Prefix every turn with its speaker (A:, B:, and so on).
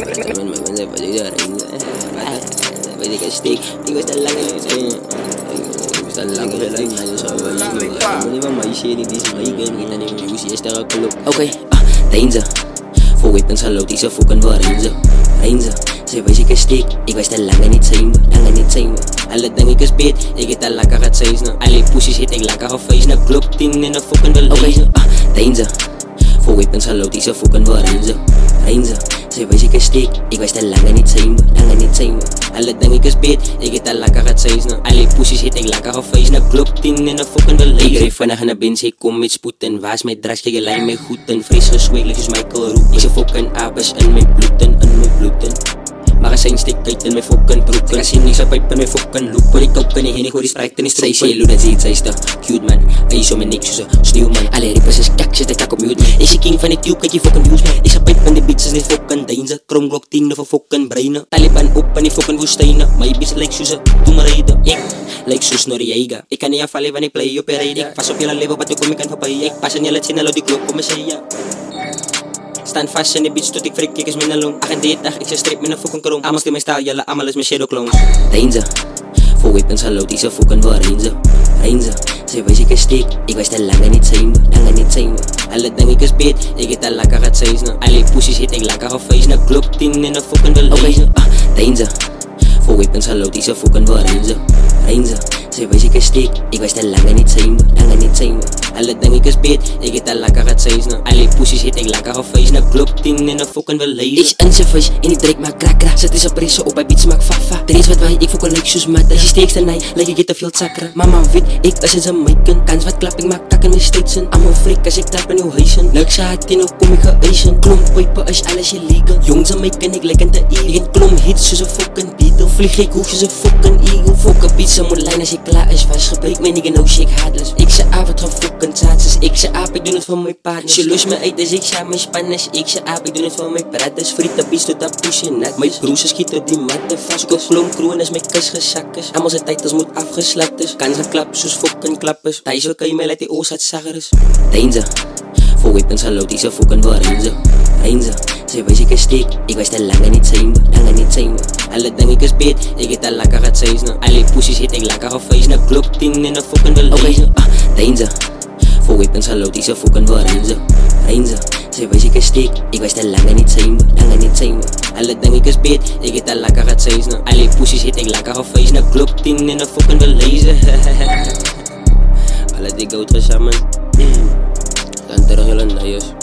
A: Man, my man, wat jy daar in. Weet ek steek, ek was al lank in. Ek was al lank in lyn, hy so baie. Moenie maar my sê nie dis my game nie, dan jy moet eers daar klop. Okay, ah, danger. Voor weapons hallo, dis 'n fucking warenze. Ranger. Sy wys ek steek, ek was al lank in die team, lank in die team. Alle dinge ek is beet, ek het al lekker gehad sies nou. Alle pussies het ek lekker gefees nou. Klop 10 in 'n fucking wel. Okay, ah, danger. Voor weapons hallo, dis 'n fucking warenze. Al lank in die team, lank in die team. Alle dinge ek is ek het al lekker sies nou. Alle pussies het ek lekker gefees nou. Klop 10 in 'n fucking wel. Ek ry vinnig in 'n bens, ek kom met spoed en was my drugs, kyk jy lyn my goed en vries gesweeg, soos Michael Rook. Ek's 'n fucking abus in my bloed en in my bloed en Maar sy steek uit in my fucking broek. En sien nie sy pyp in my fucking loop. Voor die kop en die hennie gooi die sprite in die stroop. Sy sê Luna ziet, sy is te cute man. Hy is so my nek soos een sneeuwman. Alle rippers is kak, sit ek tak op mute. Man Is die king van die tube, kyk jy fucking views. Man Is sy pyp in die beats is die fucking deinze Kromblok 10 of een fucking breine. Taliban op in die fucking woestijne My beats lyk soos een toemeride Ek lyk soos Noriega Ek kan nie afvallen wanneer ek play op die ride Ek vas op jylle level, wat ek kom ek kan voorbij Ek pas in jylle sien, hulle die klok kom en sê ja Stand vast in die beats tot ik frik, long Ach dit dag, ik zeg strip met een fucking krom Allemaal stil mijn stijl, jullie allemaal is mijn shadow clones Danger, voor weapons hallo, die ze fucking waar Ranger. Ranger, ze wees ik een steek Ik was te lang niet zijn, lang niet zijn. Alle dingen ik is beet, ik het al lekker gaat zijn nou. Alle pussies het ik lekker gefeest nou. Klok 10 in een fucking wel okay. ah, Danger, voor weapons hallo, die ze fucking waar Ranger Ze wees ik een steek Ik was te lang niet zijn, lang niet zijn Alle dinge ek is beet, ek het al lekker sies nou Alle pussies het ek lekker gefees nou Klop 10 en 'n fucking wel lees Ek in sy face en die drink maak krak krak Sit is op presse op, hy beats maak fafa. Dries wat wij, ek fucking lyk soos matter As jy steekste nei, lyk ek het te veel sakra Mama weet, ek is in sy myken Kans wat klap, ek maak kak in my stetson Allemaal freak as ek trap in jou huisen Niks haat en ook kom ek geëisen. Klomp pype is alles illegal my ken ek lyk in te Ek het klomp hits soos 'n fucking beetle. Vlieg ek hoef soos 'n fucking eagle. Fucking pizza moet as ek klaar is Was gebruik my nigga nou shake heartless Ek se avond gaan fucking taats is ek se aap, ek doen het vir my partners. Sy los my uit as ek sy my span is Ek se aap, ek doen het vir my brothers Friet op iets tot dat en nat. My broers skiet op die matte vast Koop klom kroon as my kus gesak is Allemaal sy titels moet afgeslat is. Kan sy klap soos fucking klap is Thuis wil kan jy my laat die is? Danger Voor weapons hallo, die se fucking waar Ranger Ranger Sy wees ek een steek, ek was te lang in die time, lang in die time Alle dinge ek is beet, ek het al lekker sies nou Alle pussies het ek lekker gefees nou Klok 10 en 'n fucking wel okay. ah, Danger Voor weapons hallo, die se fucking waar Ranger Ranger Sy wees ek een steek, ek was te lang in die time, lang in die time Alle dinge ek is beet, ek het al lekker sies nou Alle pussies het ek lekker gefees nou Klok 10 en 'n fucking wel lezen Alle die goud gesamen Dan canteros holandayos.